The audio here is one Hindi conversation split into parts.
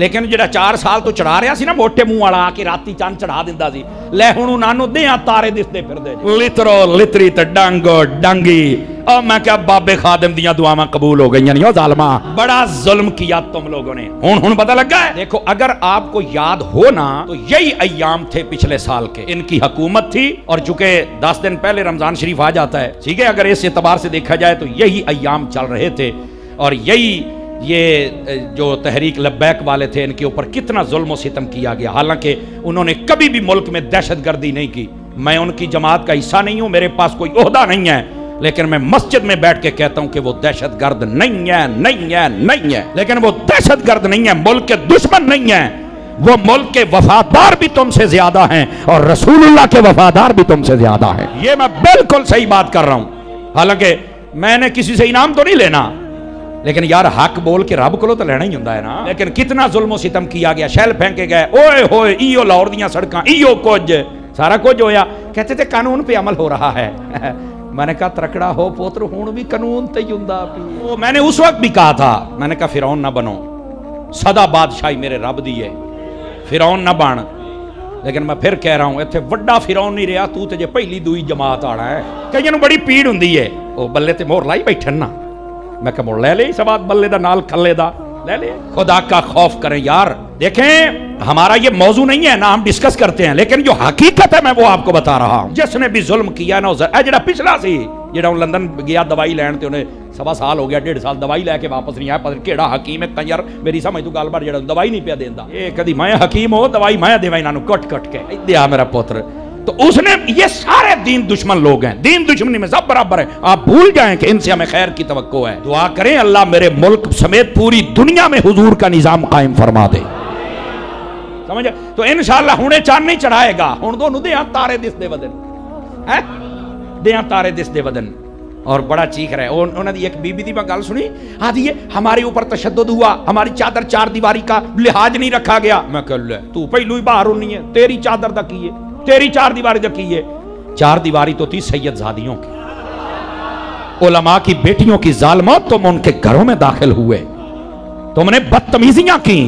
ਲੇਕਿਨ ਜਿਹੜਾ 4 ਸਾਲ ਤੋਂ ਚੜਾ ਰਿਹਾ ਸੀ ਨਾ ਮੋਟੇ ਮੂੰਹ ਵਾਲਾ ਆ ਕੇ ਰਾਤੀ ਚੰਨ ਚੜਾ ਦਿੰਦਾ ਸੀ ਲੈ ਹੁਣ ਉਹਨਾਂ ਨੂੰ ਦਿਆਂ ਤਾਰੇ ਦਿਸਦੇ ਫਿਰਦੇ ਨੇ ਲਿਤਰੋ ਲਿਤਰੀ ਤੇ ਡੰਗ ਡੰਗੀ ਆ ਮੈਂ ਕਿਹਾ ਬਾਬੇ ਖਾਦਮ ਦੀਆਂ ਦੁਆਵਾਂ ਕਬੂਲ ਹੋ ਗਈਆਂ ਨਹੀਂ ਉਹ ਜ਼ਾਲਮਾ बड़ा जुल्म किया तुम लोगों ने हुन हुन पता लगा है देखो अगर आपको याद हो ना तो यही अयाम थे पिछले साल के इनकी हुकूमत थी और चूंकि दस दिन पहले रमजान शरीफ आ जाता है ठीक है अगर इस एतबार से देखा जाए तो यही अयाम चल रहे थे और यही ये जो तहरीक लब्बैक वाले थे, इनके ऊपर कितना जुल्म सितम किया गया। हालाँकि उन्होंने कभी भी मुल्क में दहशत गर्दी नहीं की। मैं उनकी जमात का हिस्सा नहीं हूँ, मेरे पास कोई ओहदा नहीं है, लेकिन मैं मस्जिद में बैठ के कहता हूँ कि वो दहशत गर्द नहीं है नहीं है नहीं है। लेकिन वो दहशत गर्द नहीं है, मुल्क के दुश्मन नहीं है। वो मुल्क के वफादार भी तुमसे ज़्यादा हैं और रसूलुल्लाह के वफादार भी तुमसे ज़्यादा हैं। ये मैं बिल्कुल सही बात कर रहा हूँ। हालाँकि मैंने किसी से इनाम तो नहीं लेना। लेकिन यार हक बोल के रब को तो लेना ही होंगे ना। लेकिन कितना जुल्मो सितम किया गया, शैल फेंके गए। ओए होए इो लाहौर दियाँ सड़क इो कुछ। सारा कुछ होया। कहते थे कानून पे अमल हो रहा है। मैंने कहा त्रकड़ा हो पोत्र हूँ भी कानून तो ही वो मैंने उस वक्त भी कहा था। मैंने कहा, फिरौन ना बनो। सदा बादशाही मेरे रब दी है। फिरौन ना बन। लेकिन मैं फिर कह रहा हूँ इतने व्डा फिरौन नहीं रहा, तू तो जो पहली दूई जमात आना है। कई बड़ी पीड़ होंगी है। वह बल्ले तो मोहर लाई बैठन ना। मैं क्या ले ले सवाद बल्ले दा नाल खल्ले दा ले ले खुदा का खौफ करें यार देखें हमारा ये मौजू नहीं है ना हम डिस्कस करते हैं लेकिन जो हकीकत है मैं वो आपको बता रहा हूं जिसने भी जुल्म किया ना उस जरा पिछला सी ਜਿਹੜਾ ਲੰਡਨ ਗਿਆ ਦਵਾਈ ਲੈਣ ਤੇ ਉਹਨੇ ਸਵਾ ਸਾਲ ਹੋ ਗਿਆ ਡੇਢ ਸਾਲ ਦਵਾਈ ਲੈ ਕੇ ਵਾਪਸ ਨਹੀਂ ਆਇਆ ਪਤਾ ਕਿਹੜਾ ਹਕੀਮ ਹੈ ਕੰਜਰ ਮੇਰੀ ਸਮਝ ਤੂੰ ਗੱਲਬਾਤ ਜਿਹੜਾ ਦਵਾਈ ਨਹੀਂ ਪਿਆ ਦਿੰਦਾ ਇਹ ਕਦੀ ਮੈਂ ਹਕੀਮ ਹੋ ਦਵਾਈ ਮੈਂ ਦੇਵਾਂ ਇਹਨਾਂ ਨੂੰ ਕੱਟ ਕੱਟ ਕੇ ਇੱਥੇ ਆ ਮੇਰਾ ਪੁੱਤਰ तो उसने, ये सारे दीन दुश्मन लोग हैं। दीन दुश्मनी में सब बराबर है। आप भूल जाएँ कि इनसे हमें खैर की तो है। दुआ करें, अल्लाह मेरे मुल्क समेत पूरी दुनिया में हुजूर का निज़ाम कायम फरमा दे। समझ? तो इनशाला हुने चाँद नहीं चढ़ाएगा। हूँ दोनों दे तारे दिसते बदन है? दे तारे दिसते बदन और बड़ा चीख रहे उन्होंने एक बीबी की मैं गल सुनी। आदि है हमारे ऊपर तशद हुआ। हमारी चादर चार दीवारी का लिहाज नहीं रखा गया। मैं कह तू पहलू ही बाहर होनी है। तेरी चादर का की है? तेरी चार दीवारी तो की है चार दीवारी तो थी सैयद जादियों की ओलमा की बेटियों की जालमत तुम उनके घरों में दाखिल हुए तुमने बदतमीजियां की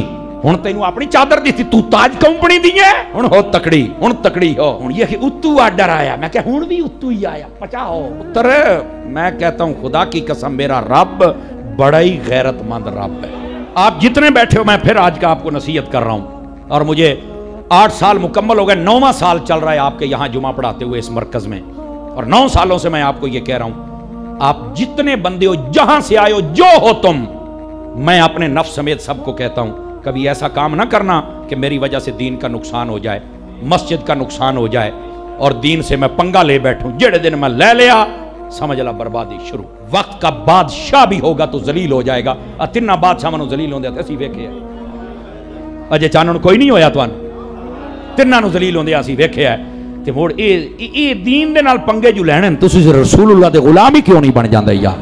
ਹੁਣ ਤੈਨੂੰ ਆਪਣੀ ਚਾਦਰ ਦਿੱਤੀ ਤੂੰ ਤਾਜ ਕੰਪਨੀ ਦੀ ਹੈ ਹੁਣ ਹੋ ਤਕੜੀ ਹੁਣ ਤਕੜੀ ਹੋ ਹੁਣ ਇਹ ਕਿ ਉਤੂ ਆਰਡਰ ਆਇਆ ਮੈਂ ਕਿਹਾ ਹੁਣ ਵੀ ਉਤੂ ਹੀ ਆਇਆ ਪਚਾਓ ਪੁੱਤਰ मैं कहता हूं खुदा की कसम मेरा रब बड़ा ही गैरतमंद रब है आप जितने बैठे हो मैं फिर आज का आपको नसीहत कर रहा हूं और मुझे आठ साल मुकम्मल हो गए, नौवा साल चल रहा है आपके यहाँ जुमा पढ़ाते हुए इस मरकज में। और नौ सालों से मैं आपको यह कह रहा हूँ, आप जितने बंदे हो, जहाँ से आए हो, जो हो तुम, मैं अपने नफ समेत सबको कहता हूँ, कभी ऐसा काम ना करना कि मेरी वजह से दीन का नुकसान हो जाए, मस्जिद का नुकसान हो जाए, और दीन से मैं पंगा ले बैठूं, जेड़े दिन मैं ले लिया, समझ ला बर्बादी शुरू। वक्त का बादशाह भी होगा तो जलील हो जाएगा। तिना बादशाह मनो जलील होंगे असं वेखे अजे चानन कोई नहीं होया तुम ਤਿੰਨਾਂ ਨੂੰ ਜ਼ਲੀਲ ਹੁੰਦੇ ਅਸੀਂ ਵੇਖਿਆ ਤੇ ਮੋੜ ਇਹ ਇਹ ਦੀਨ ਦੇ ਨਾਲ ਪੰਗੇ ਜੂ ਲੈਣ ਤੁਸੀਂ ਰਸੂਲullah ਦੇ ਗੁਲਾਮ ਹੀ ਕਿਉਂ ਨਹੀਂ ਬਣ ਜਾਂਦੇ ਯਾਰ?